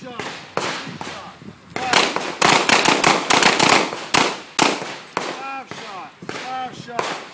shot. Three shot. Five. Five